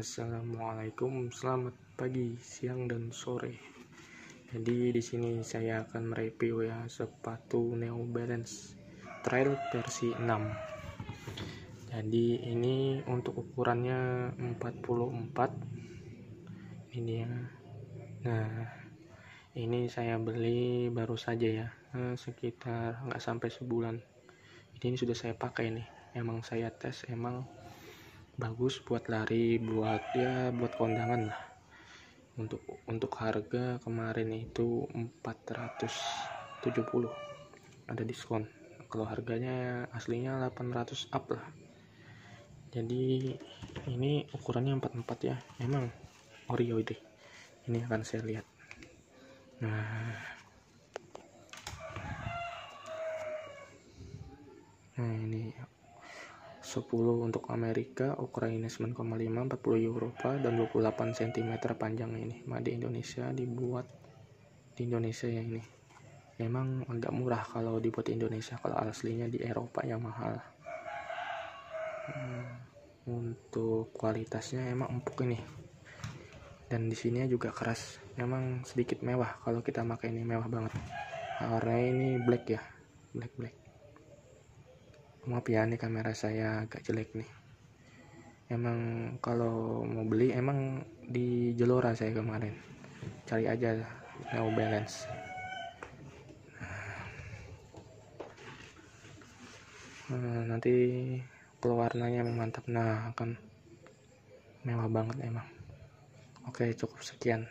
Assalamualaikum, selamat pagi, siang dan sore. Jadi di sini saya akan mereview ya sepatu New Balance Trail versi 6. Jadi ini untuk ukurannya 44. Ini ya. Nah, ini saya beli baru saja ya, eh, sekitar nggak sampai sebulan. Ini sudah saya pakai nih. Emang saya tes, emang bagus buat lari buat ya buat kondangan lah. Untuk untuk harga kemarin itu 470 ada diskon. Kalau harganya aslinya 800 up lah. Jadi ini ukurannya 44 ya. Emang Oreo deh ini akan saya lihat. Nah. Nah ini 10 untuk Amerika, Ukraina 9,5, 40 Eropa, dan 28 cm panjang ini. Made Indonesia dibuat di Indonesia ya ini. Memang agak murah kalau dibuat di Indonesia, kalau aslinya di Eropa yang mahal. Hmm, untuk kualitasnya emang empuk ini. Dan di sini juga keras. Memang sedikit mewah kalau kita pakai ini mewah banget. Warnanya ini black ya, black black maaf ya ini kamera saya agak jelek nih. Emang kalau mau beli emang di Jelora saya kemarin. Cari aja New Balance. Nah, nanti kalau warnanya memang mantap. Nah akan mewah banget emang. Oke cukup sekian